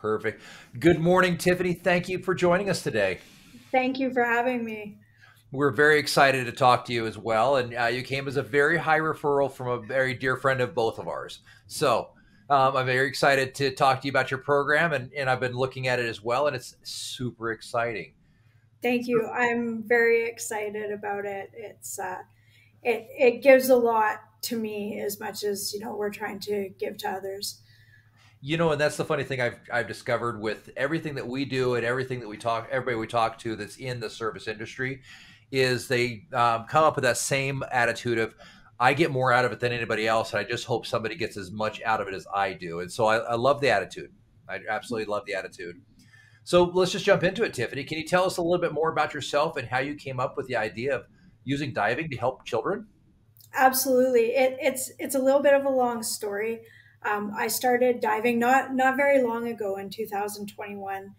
Perfect. Good morning, Tiffany. Thank you for joining us today. Thank you for having me. We're very excited to talk to you as well. And uh, you came as a very high referral from a very dear friend of both of ours. So um, I'm very excited to talk to you about your program. And, and I've been looking at it as well, and it's super exciting. Thank you. I'm very excited about it. It's uh, it it gives a lot to me as much as you know we're trying to give to others. You know, and that's the funny thing I've I've discovered with everything that we do and everything that we talk, everybody we talk to that's in the service industry, is they um, come up with that same attitude of I get more out of it than anybody else, and I just hope somebody gets as much out of it as I do. And so I, I love the attitude. I absolutely love the attitude. So let's just jump into it, Tiffany. Can you tell us a little bit more about yourself and how you came up with the idea of using diving to help children? Absolutely. It, it's it's a little bit of a long story. Um, I started diving not not very long ago in 2021.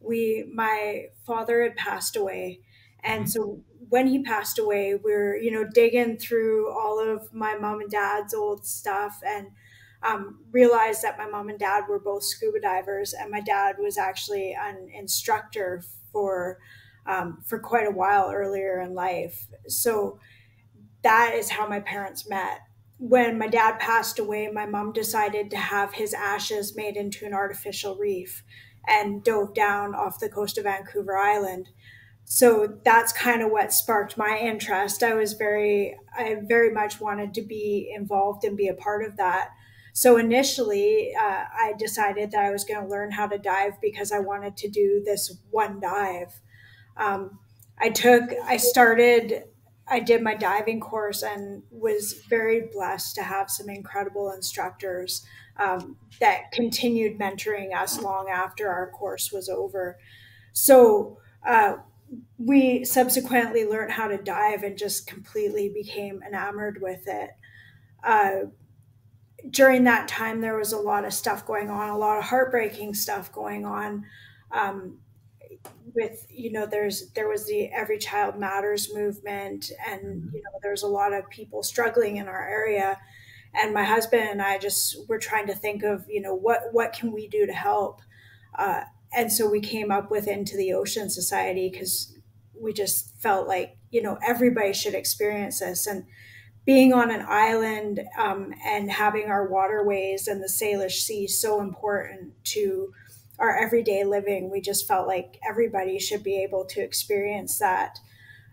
We my father had passed away, and mm-hmm. so when he passed away, we are you know digging through all of my mom and dad's old stuff and um, realized that my mom and dad were both scuba divers, and my dad was actually an instructor for um, for quite a while earlier in life. So that is how my parents met when my dad passed away, my mom decided to have his ashes made into an artificial reef and dove down off the coast of Vancouver Island. So that's kind of what sparked my interest. I was very, I very much wanted to be involved and be a part of that. So initially, uh, I decided that I was going to learn how to dive because I wanted to do this one dive. Um, I took, I started I did my diving course and was very blessed to have some incredible instructors um, that continued mentoring us long after our course was over. So uh, we subsequently learned how to dive and just completely became enamored with it. Uh, during that time, there was a lot of stuff going on, a lot of heartbreaking stuff going on. Um, with you know there's there was the every child matters movement and mm-hmm. you know there's a lot of people struggling in our area. And my husband and i just were trying to think of you know what what can we do to help? Uh, and so we came up with into the ocean society because we just felt like you know everybody should experience this. And being on an island um, and having our waterways and the Salish Sea so important to our everyday living. We just felt like everybody should be able to experience that.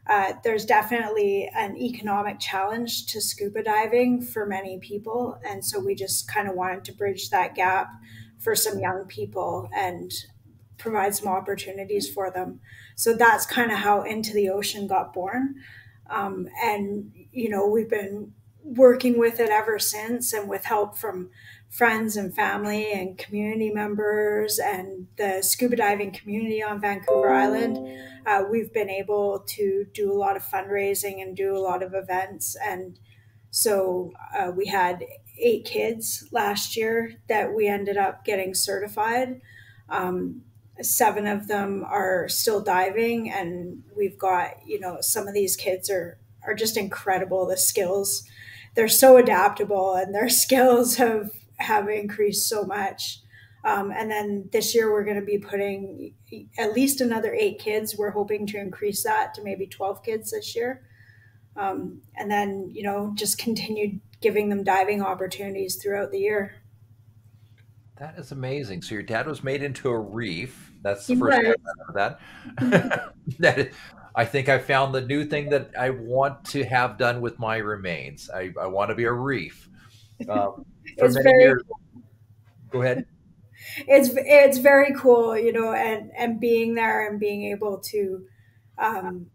Uh, there's definitely an economic challenge to scuba diving for many people. And so we just kind of wanted to bridge that gap for some young people and provide some opportunities for them. So that's kind of how Into the Ocean got born. Um, and, you know, we've been working with it ever since and with help from friends and family and community members and the scuba diving community on Vancouver Island, uh, we've been able to do a lot of fundraising and do a lot of events. And so uh, we had eight kids last year that we ended up getting certified. Um, seven of them are still diving, and we've got, you know, some of these kids are, are just incredible. The skills, they're so adaptable, and their skills have have increased so much. Um, and then this year we're going to be putting at least another eight kids. We're hoping to increase that to maybe 12 kids this year. Um, and then, you know, just continue giving them diving opportunities throughout the year. That is amazing. So your dad was made into a reef. That's the first right. time of that. that I think I found the new thing that I want to have done with my remains. I, I want to be a reef. Um, it's very years. go ahead. It's it's very cool you know and and being there and being able to um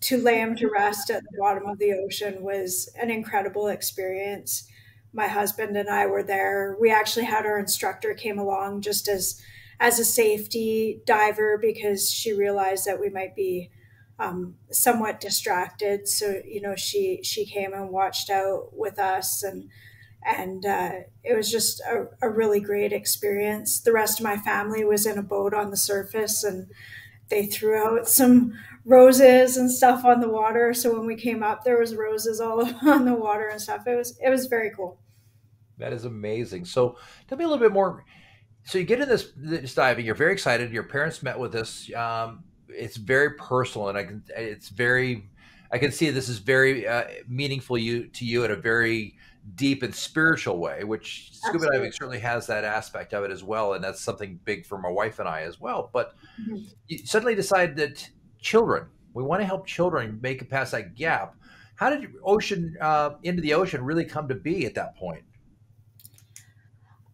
to lay him to rest at the bottom of the ocean was an incredible experience. My husband and i were there. We actually had our instructor came along just as as a safety diver because she realized that we might be um, somewhat distracted. So you know she she came and watched out with us and and uh, it was just a, a, really great experience. The rest of my family was in a boat on the surface, and they threw out some roses and stuff on the water. So when we came up, there was roses all on the water and stuff. It was it was very cool. That is amazing. So tell me a little bit more. so you get in this, this diving. You're very excited. Your parents met with this. Um, it's very personal, and I can. It's very. I can see this is very uh, meaningful you to you in a very deep and spiritual way, which scuba Absolutely. diving certainly has that aspect of it as well, and that's something big for my wife and I as well. But mm-hmm. you suddenly decide that children, we want to help children make it past that gap. How did ocean uh, into the ocean really come to be at that point?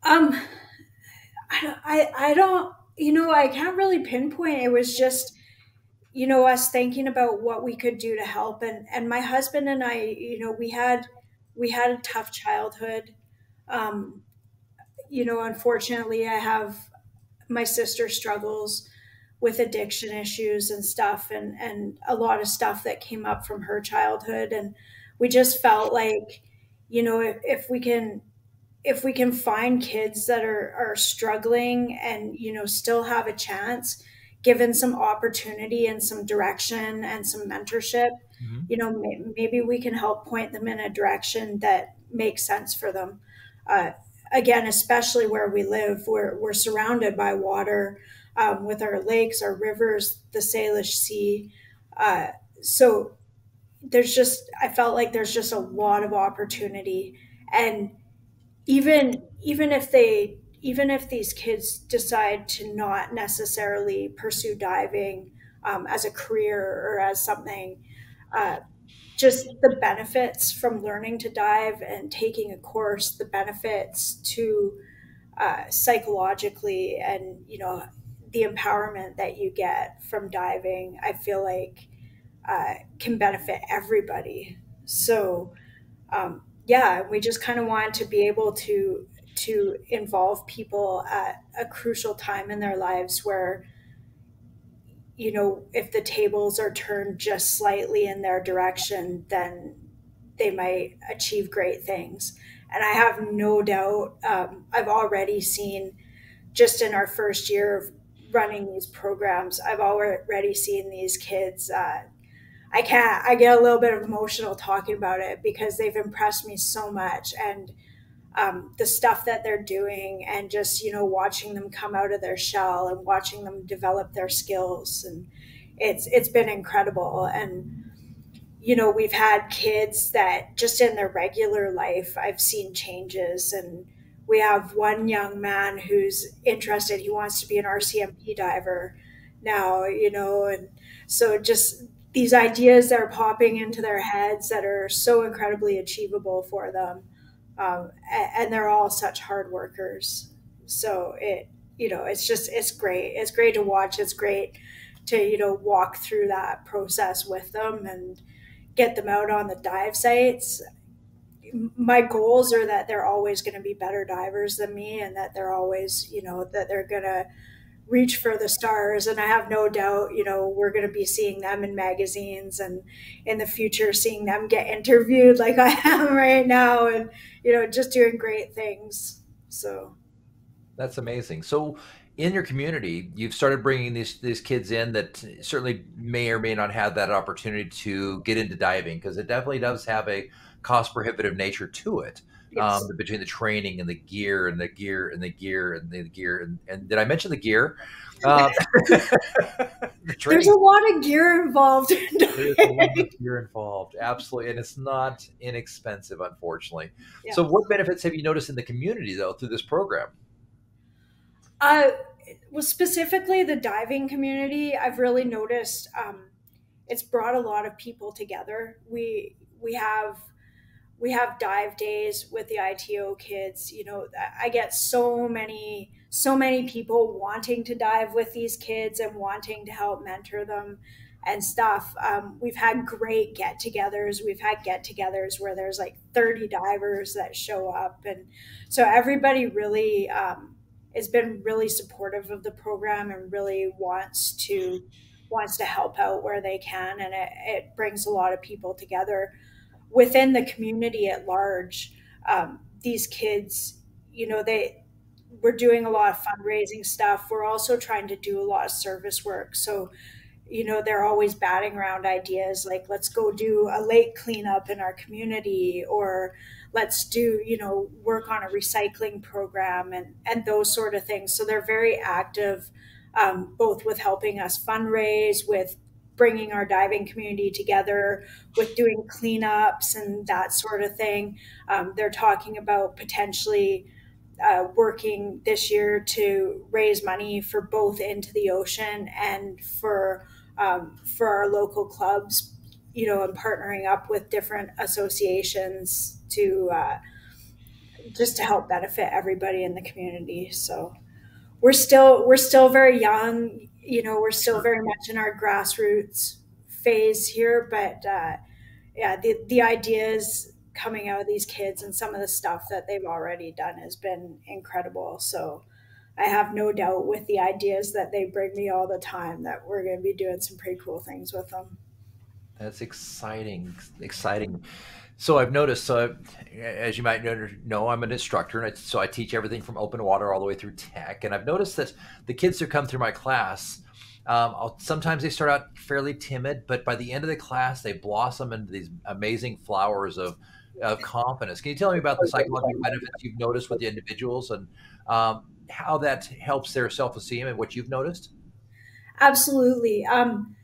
Um, I, I, I don't, you know, I can't really pinpoint. It was just, you know, us thinking about what we could do to help. And, and my husband and I, you know, we had, we had a tough childhood. Um, you know, unfortunately, I have my sister struggles with addiction issues and stuff, and and a lot of stuff that came up from her childhood, and we just felt like, you know, if, if we can if we can find kids that are are struggling and you know still have a chance given some opportunity and some direction and some mentorship mm-hmm. you know may, maybe we can help point them in a direction that makes sense for them. Uh, again especially where we live we're, we're surrounded by water um, with our lakes our rivers the salish sea. Uh, so there's just i felt like there's just a lot of opportunity. And even even if they even if these kids decide to not necessarily pursue diving um, as a career or as something, uh, just the benefits from learning to dive and taking a course, the benefits to uh, psychologically and you know the empowerment that you get from diving, I feel like uh, can benefit everybody. So um, yeah, we just kind of wanted to be able to to involve people at a crucial time in their lives where you know if the tables are turned just slightly in their direction then they might achieve great things. And i have no doubt um, i've already seen just in our first year of running these programs i've already seen these kids uh, i can't i get a little bit emotional talking about it because they've impressed me so much. And um, the stuff that they're doing and just you know watching them come out of their shell and watching them develop their skills. And it's it's been incredible. And you know we've had kids that just in their regular life I've seen changes. And we have one young man who's interested. He wants to be an RCMP diver now you know and so just these ideas that are popping into their heads that are so incredibly achievable for them um, and they're all such hard workers. So it, you know, it's just it's great. It's great to watch. It's great to you know walk through that process with them and get them out on the dive sites. My goals are that they're always going to be better divers than me, and that they're always, you know, that they're going to reach for the stars and i have no doubt you know we're going to be seeing them in magazines and in the future seeing them get interviewed like i am right now and you know just doing great things so. That's amazing. So in your community you've started bringing these these kids in that certainly may or may not have that opportunity to get into diving because it definitely does have a cost prohibitive nature to it yes. um, between the training and the gear and the gear and the gear and the gear and, and did I mention the gear? Um, the There's a lot of gear involved. There's a lot of gear involved, absolutely, and it's not inexpensive, unfortunately. Yeah. So, what benefits have you noticed in the community though through this program? Uh, well, specifically the diving community, I've really noticed um, it's brought a lot of people together. We we have we have dive days with the ITO kids. You know, I get so many, so many people wanting to dive with these kids and wanting to help mentor them and stuff. Um, we've had great get togethers. We've had get togethers where there's like 30 divers that show up. And so everybody really um, has been really supportive of the program and really wants to wants to help out where they can and it, it brings a lot of people together within the community at large, um, these kids, you know, they we're doing a lot of fundraising stuff. We're also trying to do a lot of service work. So, you know, they're always batting around ideas like let's go do a lake cleanup in our community or let's do you know work on a recycling program and and those sort of things so they're very active um, both with helping us fundraise with bringing our diving community together with doing cleanups and that sort of thing. Um, they're talking about potentially uh, working this year to raise money for both into the ocean and for um, for our local clubs you know and partnering up with different associations to uh, just to help benefit everybody in the community. So we're still we're still very young you know we're still very much in our grassroots phase here but uh, yeah the the ideas coming out of these kids and some of the stuff that they've already done has been incredible so I have no doubt with the ideas that they bring me all the time that we're going to be doing some pretty cool things with them. That's exciting, exciting. So I've noticed, so as you might know, I'm an instructor, and I, so I teach everything from open water all the way through tech. And I've noticed that the kids who come through my class, um, sometimes they start out fairly timid, but by the end of the class, they blossom into these amazing flowers of, of confidence. Can you tell me about the psychological benefits you've noticed with the individuals and um, how that helps their self-esteem and what you've noticed? Absolutely. Um,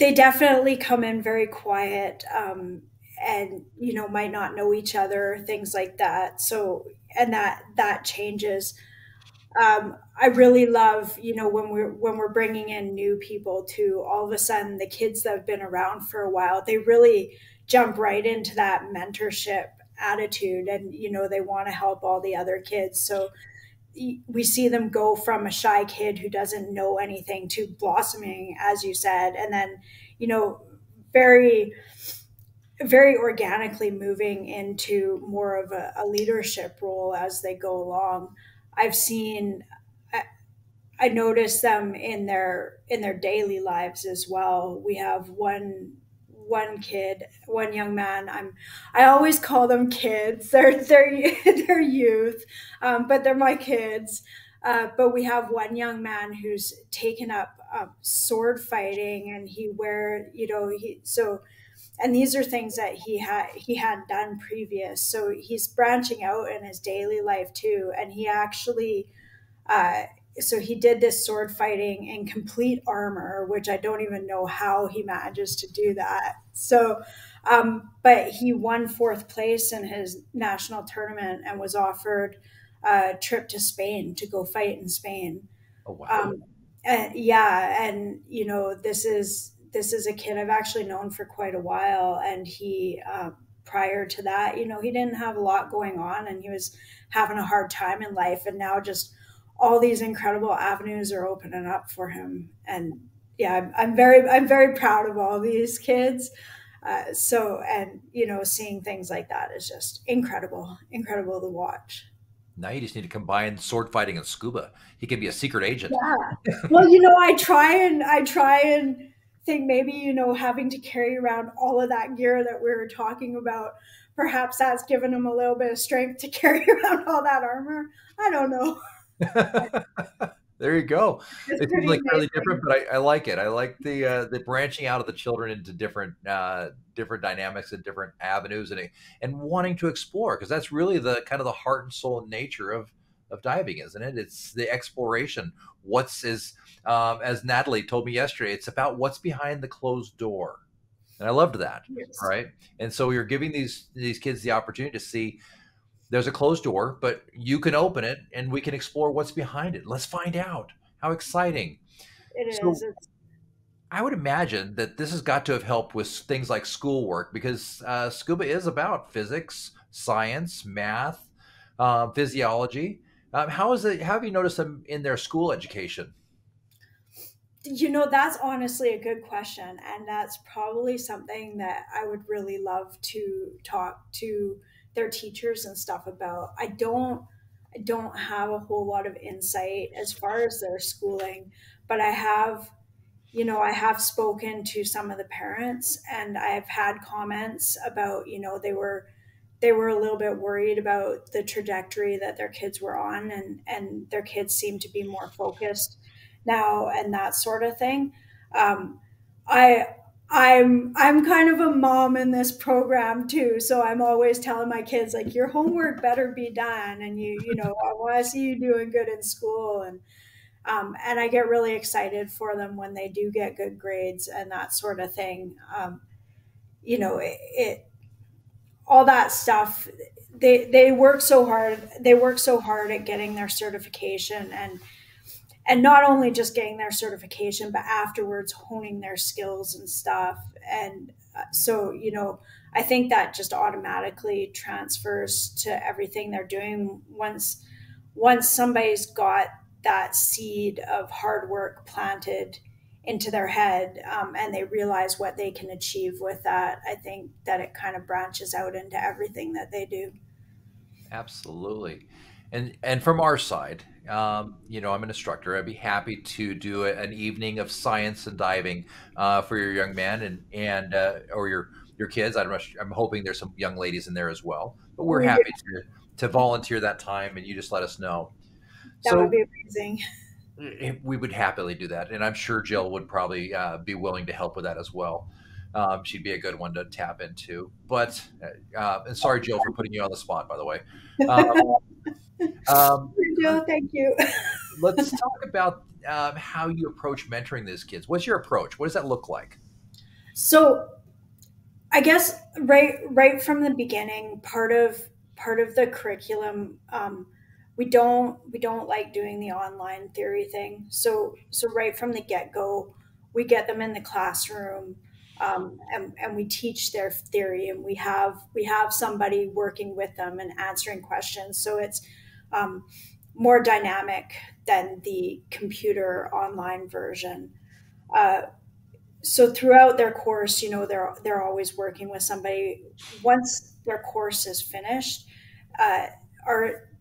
they definitely come in very quiet um, and you know might not know each other things like that. So and that that changes. Um, i really love you know when we're when we're bringing in new people to all of a sudden the kids that have been around for a while they really jump right into that mentorship attitude and you know they want to help all the other kids. So we see them go from a shy kid who doesn't know anything to blossoming as you said and then you know very very organically moving into more of a, a leadership role as they go along. I've seen I, I notice them in their in their daily lives as well. We have one one kid, one young man. I'm I always call them kids. They're they're they're youth, um, but they're my kids. Uh, but we have one young man who's taken up uh, sword fighting, and he wear you know he so. And these are things that he had he had done previous. So he's branching out in his daily life too, and he actually uh, so he did this sword fighting in complete armor, which I don't even know how he manages to do that. So, um, but he won fourth place in his national tournament and was offered a trip to Spain to go fight in Spain. Oh wow! Um, and yeah, and you know this is this is a kid I've actually known for quite a while, and he. Um, prior to that, you know, he didn't have a lot going on and he was having a hard time in life. And now just all these incredible avenues are opening up for him. And yeah i'm, I'm very i'm very proud of all these kids. Uh, so and you know seeing things like that is just incredible incredible to watch. Now you just need to combine sword fighting and scuba. He can be a secret agent. Yeah. Well you know i try and i try and think maybe you know having to carry around all of that gear that we were talking about perhaps that's given him a little bit of strength to carry around all that armor. I don't know there you go. It's it seems like really different, but I, I, like it. I like the uh, the branching out of the children into different uh, different dynamics and different avenues, and and wanting to explore because that's really the kind of the heart and soul nature of of diving, isn't it? It's the exploration. What's is um, as Natalie told me yesterday. It's about what's behind the closed door, and I loved that. Yes. Right, and so you're giving these these kids the opportunity to see there's a closed door, but you can open it and we can explore what's behind it. Let's find out. How exciting. It so, is. I would imagine that this has got to have helped with things like schoolwork because uh, scuba is about physics, science, math, uh, physiology. Um, how is it? How have you noticed them in their school education? You know, that's honestly a good question, and that's probably something that I would really love to talk to their teachers and stuff about. I don't I don't have a whole lot of insight as far as their schooling, but I have you know, I have spoken to some of the parents and I've had comments about, you know, they were they were a little bit worried about the trajectory that their kids were on and and their kids seem to be more focused now and that sort of thing. Um, I I'm I'm kind of a mom in this program too, so I'm always telling my kids like your homework better be done, and you you know I want to see you doing good in school, and um, and I get really excited for them when they do get good grades and that sort of thing. Um, you know, it, it all that stuff. They they work so hard. They work so hard at getting their certification and and not only just getting their certification, but afterwards honing their skills and stuff. And uh, so, you know, I think that just automatically transfers to everything they're doing once once somebody's got that seed of hard work planted into their head um, and they realize what they can achieve with that i think that it kind of branches out into everything that they do absolutely and and from our side um, you know i'm an instructor i'd be happy to do an evening of science and diving uh, for your young man and and uh, or your your kids i'm i'm hoping there's some young ladies in there as well but we're happy to to volunteer that time and you just let us know that so, would be amazing. We would happily do that, and I'm sure Jill would probably uh, be willing to help with that as well. Um, she'd be a good one to tap into. But uh, and sorry, Jill, for putting you on the spot, by the way. Um, um, Jill, thank you. let's talk about um, how you approach mentoring these kids. What's your approach? What does that look like? So, I guess right right from the beginning, part of part of the curriculum um, we don't we don't like doing the online theory thing. So so right from the get go, we get them in the classroom. Um, and, and we teach their theory and we have we have somebody working with them and answering questions so it's um, more dynamic than the computer online version uh, so throughout their course you know they're they're always working with somebody once their course is finished uh,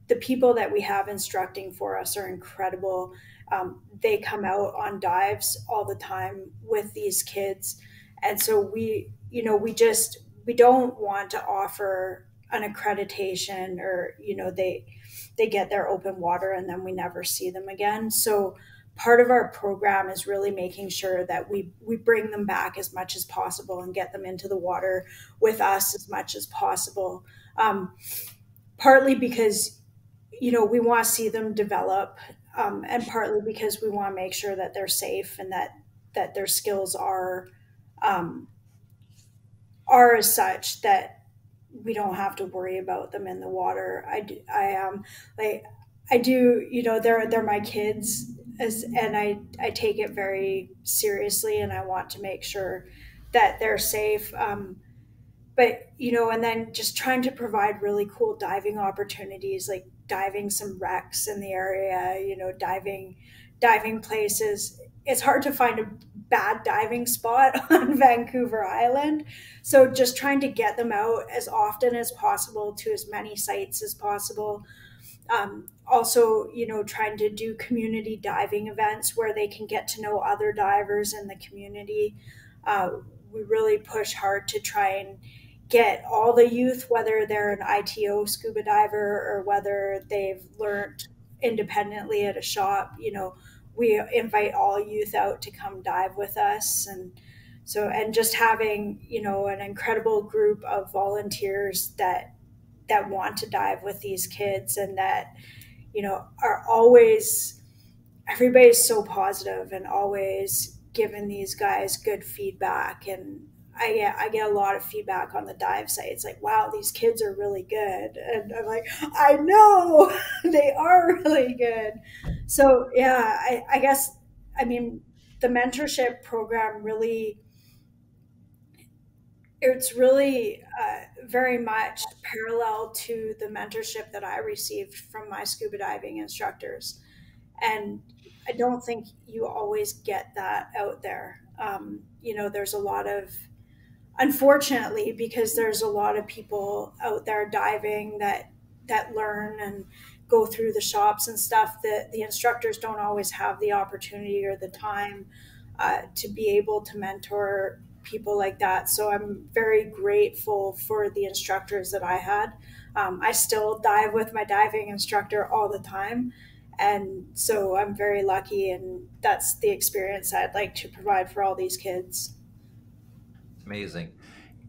the people that we have instructing for us are incredible. Um, they come out on dives all the time with these kids. And so we, you know, we just, we don't want to offer an accreditation or, you know, they, they get their open water and then we never see them again. So part of our program is really making sure that we, we bring them back as much as possible and get them into the water with us as much as possible. Um, partly because you know, we want to see them develop, um, and partly because we want to make sure that they're safe and that that their skills are um, are as such that we don't have to worry about them in the water. I do, I am um, like I do, you know, they're they're my kids, as, and I I take it very seriously, and I want to make sure that they're safe. Um, but you know, and then just trying to provide really cool diving opportunities, like diving some wrecks in the area, you know, diving diving places. It's hard to find a bad diving spot on Vancouver Island. So just trying to get them out as often as possible to as many sites as possible. Um, also, you know, trying to do community diving events where they can get to know other divers in the community. Uh, we really push hard to try and get all the youth, whether they're an ITO scuba diver or whether they've learned independently at a shop, you know, we invite all youth out to come dive with us. And so and just having you know an incredible group of volunteers that that want to dive with these kids and that you know are always everybody's so positive and always giving these guys good feedback and I get I get a lot of feedback on the dive site. It's like, wow, these kids are really good, and I'm like, I know they are really good. So yeah, I, I guess I mean the mentorship program really it's really uh, very much parallel to the mentorship that I received from my scuba diving instructors, and I don't think you always get that out there. Um, you know, there's a lot of unfortunately because there's a lot of people out there diving that that learn and go through the shops and stuff that the instructors don't always have the opportunity or the time uh, to be able to mentor people like that. So i'm very grateful for the instructors that i had. Um, i still dive with my diving instructor all the time. And so i'm very lucky and that's the experience i'd like to provide for all these kids Amazing.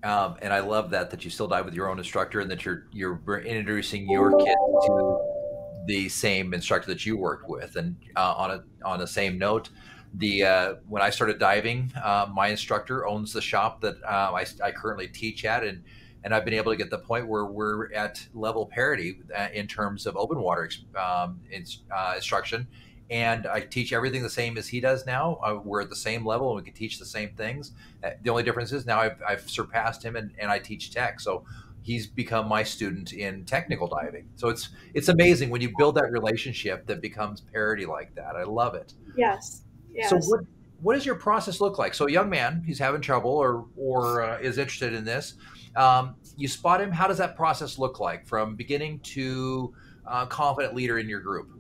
Um, and I love that that you still dive with your own instructor and that you're you're introducing your kids to the same instructor that you worked with. And uh, on a on the same note, the uh, when I started diving, uh, my instructor owns the shop that uh, I, I, currently teach at, and and I've been able to get the point where we're at level parity uh, in terms of open water um, uh, instruction. And I teach everything the same as he does now. Uh, we're at the same level and we can teach the same things. the only difference is now I've, I've surpassed him and, and I teach tech. So he's become my student in technical diving. So it's it's amazing when you build that relationship that becomes parity like that. I love it. Yes. Yes. So what what does your process look like? So a young man, he's having trouble or or uh, is interested in this. Um, you spot him. How does that process look like from beginning to uh, confident leader in your group?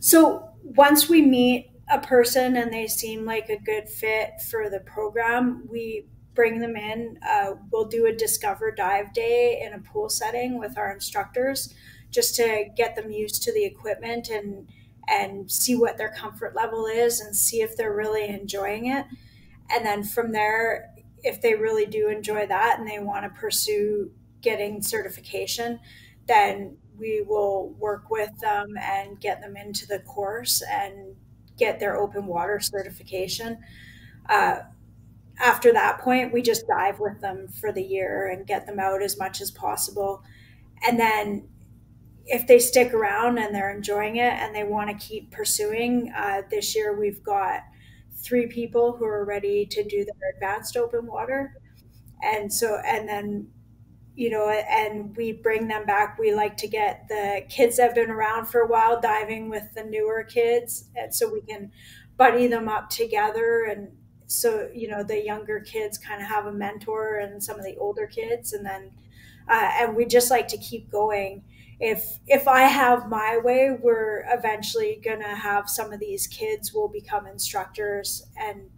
So once we meet a person and they seem like a good fit for the program, we bring them in. Uh, we'll do a discover dive day in a pool setting with our instructors just to get them used to the equipment and and see what their comfort level is and see if they're really enjoying it. And then from there, if they really do enjoy that and they want to pursue getting certification, then we will work with them and get them into the course and get their open water certification. Uh, after that point, we just dive with them for the year and get them out as much as possible. And then if they stick around and they're enjoying it and they want to keep pursuing, uh, this year we've got three people who are ready to do their advanced open water. And so, and then, you know, and we bring them back. We like to get the kids that have been around for a while diving with the newer kids. And so we can buddy them up together. And so, you know, the younger kids kind of have a mentor and some of the older kids. And then, uh, and we just like to keep going if if I have my way, we're eventually gonna have some of these kids will become instructors and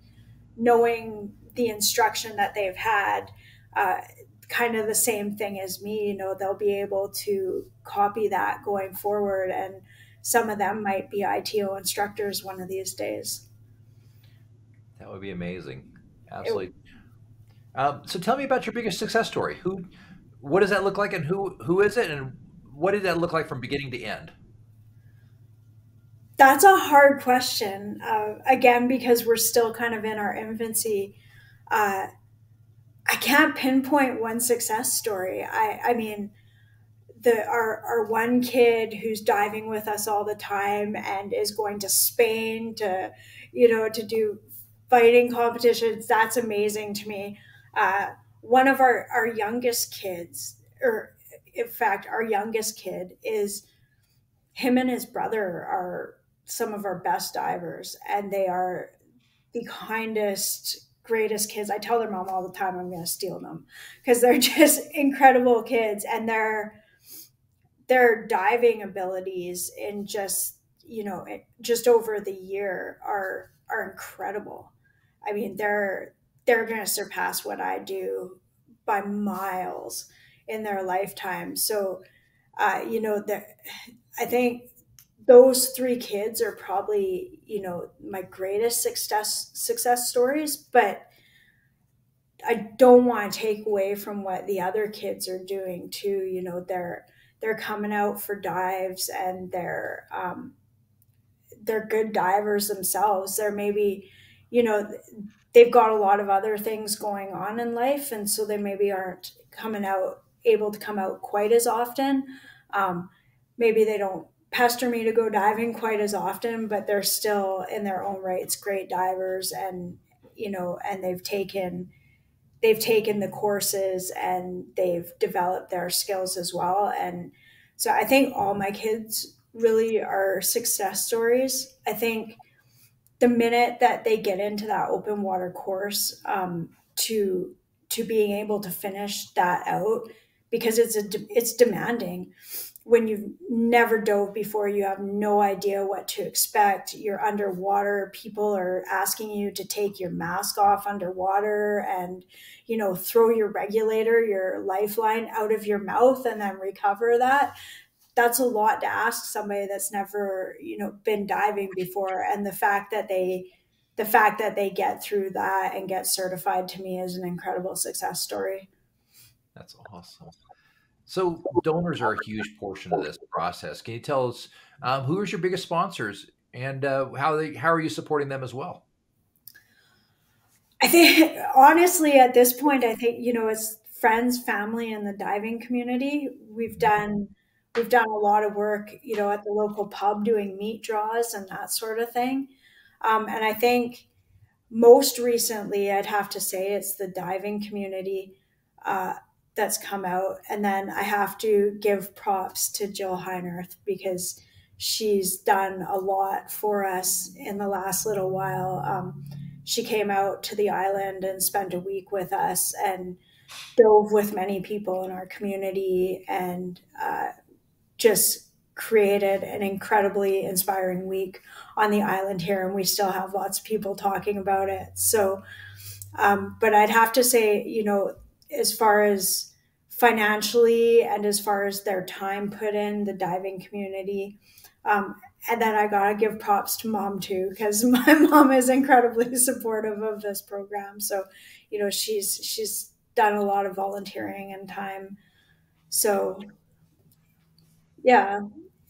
knowing the instruction that they've had, uh, kind of the same thing as me. You know, they'll be able to copy that going forward, and some of them might be ITO instructors one of these days. That would be amazing. Absolutely. um, so tell me about your biggest success story. Who, what does that look like, and who who is it, and what did that look like from beginning to end? That's a hard question. Uh, again, because we're still kind of in our infancy. Uh, I can't pinpoint one success story. I, I mean, the our, our one kid who's diving with us all the time and is going to Spain to, you know, to do fighting competitions. That's amazing to me. Uh, one of our, our youngest kids, or in fact, our youngest kid is him and his brother are some of our best divers, and they are the kindest, greatest kids. I tell their mom all the time I'm going to steal them because they're just incredible kids, and their their diving abilities and just you know just over the year are are incredible. I mean, they're they're going to surpass what I do by miles in their lifetime. So, uh, you know, that I think those three kids are probably, you know, my greatest success success stories, but I don't want to take away from what the other kids are doing too. You know, they're they're coming out for dives and they're um, they're good divers themselves. They're maybe, you know, they've got a lot of other things going on in life, and so they maybe aren't coming out able to come out quite as often. Um, maybe they don't pester me to go diving quite as often, but they're still in their own rights great divers, and you know, and they've taken they've taken the courses and they've developed their skills as well. And so I think all my kids really are success stories. I think the minute that they get into that open water course um, to to being able to finish that out because it's a it's demanding when you've never dove before you have no idea what to expect you're underwater people are asking you to take your mask off underwater and you know throw your regulator your lifeline out of your mouth and then recover that that's a lot to ask somebody that's never you know been diving before and the fact that they the fact that they get through that and get certified to me is an incredible success story. That's awesome. So donors are a huge portion of this process. Can you tell us um, who is your biggest sponsors and uh, how they how are you supporting them as well? I think honestly, at this point, I think you know it's friends, family, and the diving community. We've done we've done a lot of work, you know, at the local pub doing meat draws and that sort of thing. Um, and I think most recently, I'd have to say it's the diving community uh, that's come out. And then I have to give props to Jill Heinerth because she's done a lot for us in the last little while. Um, she came out to the island and spent a week with us and dove with many people in our community and uh, just created an incredibly inspiring week on the island here, and we still have lots of people talking about it. So, um, but I'd have to say, you know, as far as financially and as far as their time put in the diving community, um, and then I gotta give props to mom too, because my mom is incredibly supportive of this program. So, you know, she's she's done a lot of volunteering and time. So yeah,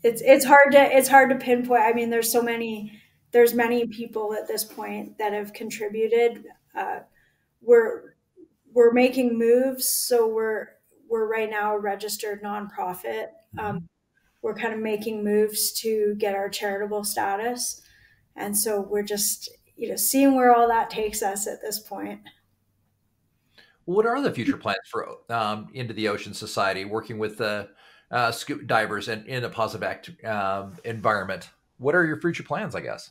it's it's hard to it's hard to pinpoint. I mean, there's so many there's many people at this point that have contributed. Uh, we're we're making moves, so we're we're right now a registered nonprofit. Mm-hmm. Um, we're kind of making moves to get our charitable status, and so we're just you know seeing where all that takes us at this point. What are the future plans for um, Into the Ocean Society, working with the uh, scuba divers and in a positive act, um, environment. What are your future plans? I guess.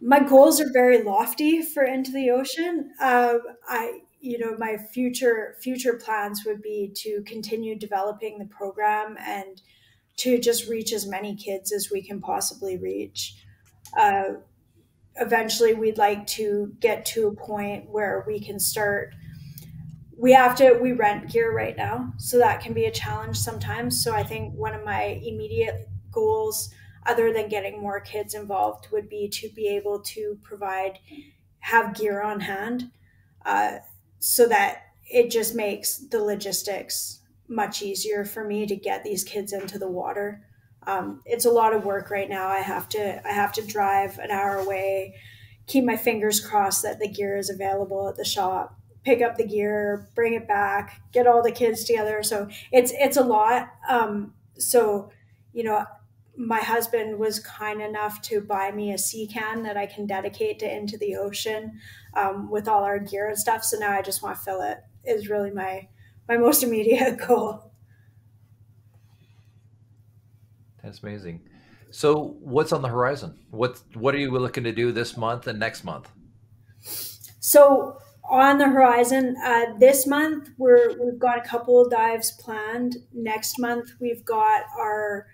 My goals are very lofty for Into the Ocean. Uh, I, you know, my future future plans would be to continue developing the program and to just reach as many kids as we can possibly reach. Uh, eventually, we'd like to get to a point where we can start we have to we rent gear right now so that can be a challenge sometimes so i think one of my immediate goals other than getting more kids involved would be to be able to provide have gear on hand uh, so that it just makes the logistics much easier for me to get these kids into the water um, it's a lot of work right now i have to i have to drive an hour away keep my fingers crossed that the gear is available at the shop pick up the gear, bring it back, get all the kids together. So it's it's a lot. Um, so you know, my husband was kind enough to buy me a sea can that I can dedicate to into the ocean um, with all our gear and stuff. So now I just want to fill it. Is really my my most immediate goal. That's amazing. So, what's on the horizon? What what are you looking to do this month and next month? So, on the horizon uh, this month we're we've got a couple of dives planned next month we've got our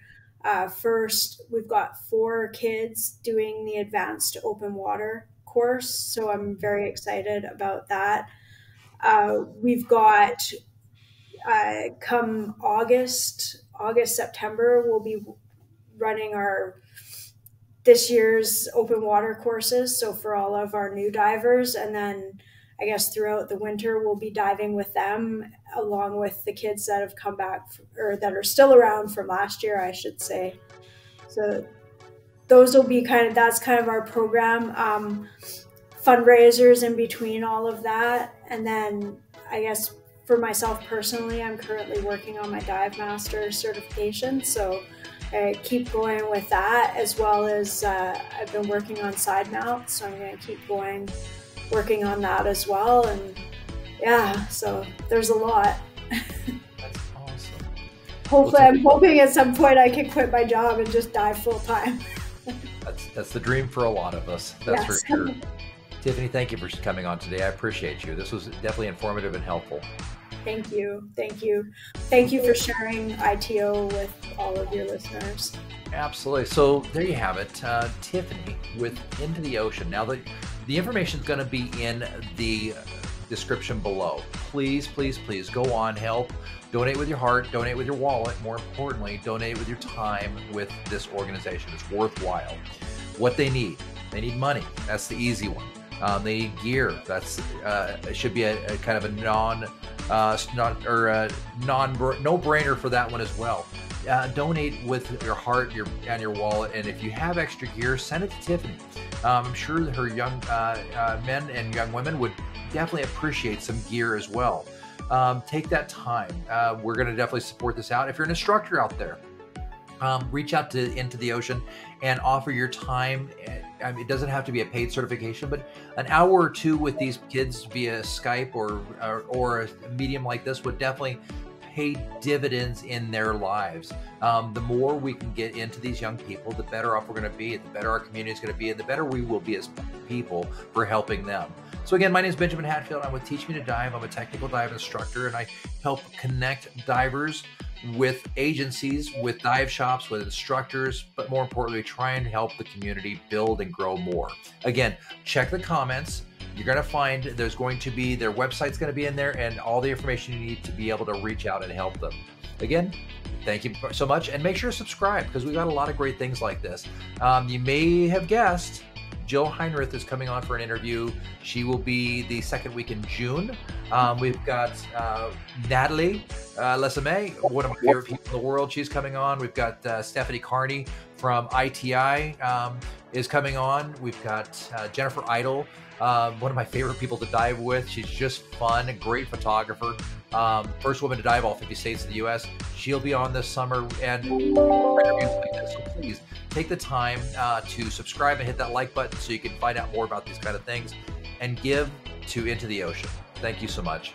uh, first we've got four kids doing the advanced open water course so i'm very excited about that. Uh, we've got uh, come august august september we'll be running our this year's open water courses so for all of our new divers and then I guess throughout the winter we'll be diving with them along with the kids that have come back or that are still around from last year, I should say. So those will be kind of that's kind of our program. Um, fundraisers in between all of that, and then I guess for myself personally, I'm currently working on my dive master certification, so. I keep going with that as well as uh, I've been working on side mount, so I'm going to keep going working on that as well. And yeah, so there's a lot. That's awesome. Hopefully, I'm hoping at some point I can quit my job and just dive full time. that's that's the dream for a lot of us. That's yes. for sure. Tiffany, thank you for coming on today. I appreciate you. This was definitely informative and helpful. Thank you. Thank you. Thank you for sharing ITO with all of your listeners. Absolutely. So there you have it. Uh, Tiffany with Into the Ocean. Now, the, the information is going to be in the description below. Please, please, please go on, help. Donate with your heart, donate with your wallet. More importantly, donate with your time with this organization. It's worthwhile. What they need They need money. That's the easy one. Um, they need gear. That's uh, should be a, a, kind of a non, uh, not or a non no brainer for that one as well. Uh, donate with your heart, your and your wallet, and if you have extra gear, send it to Tiffany. Um, I'm sure her young uh, uh, men and young women would definitely appreciate some gear as well. Um, take that time. Uh, we're going to definitely support this out. If you're an instructor out there, um, reach out to Into the Ocean and offer your time. I mean, it doesn't have to be a paid certification, but an hour or two with these kids via Skype or or, or a medium like this would definitely pay dividends in their lives. Um, the more we can get into these young people, the better off we're going to be, the better our community is going to be, and the better we will be as people for helping them. So again, my name is Benjamin Hadfield. I'm with Teach Me to Dive. I'm a technical dive instructor, and I help connect divers with agencies, with dive shops, with instructors, but more importantly, try and help the community build and grow more. Again, check the comments. You're going to find there's going to be their website's going to be in there and all the information you need to be able to reach out and help them. Again, thank you so much and make sure to subscribe because we got a lot of great things like this. Um, you may have guessed Jill Heinerth is coming on for an interview. She will be the second week in June. Um, we've got uh, Natalie uh, Lesame, one of my favorite people in the world. She's coming on. We've got uh, Stephanie Carney from ITI um, is coming on. We've got uh, Jennifer Idol, um, one of my favorite people to dive with. She's just fun, a great photographer. Um, first woman to dive all 50 states in the U.S. She'll be on this summer, and so please take the time uh, to subscribe and hit that like button so you can find out more about these kind of things, and give to Into the Ocean. Thank you so much.